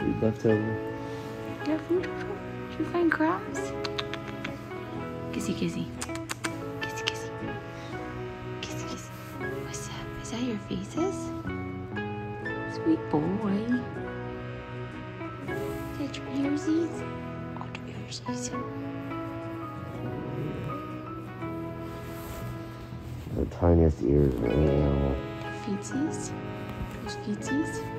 We've left over. You're beautiful. Should we find crumbs? Kissy kissy. Kissy kissy. Kissy kissy. What's that? Is that your faces? Sweet boy. Is that your earsies? Oh, your earsies. The tiniest ears of any animal. The feetsies? Those feetsies?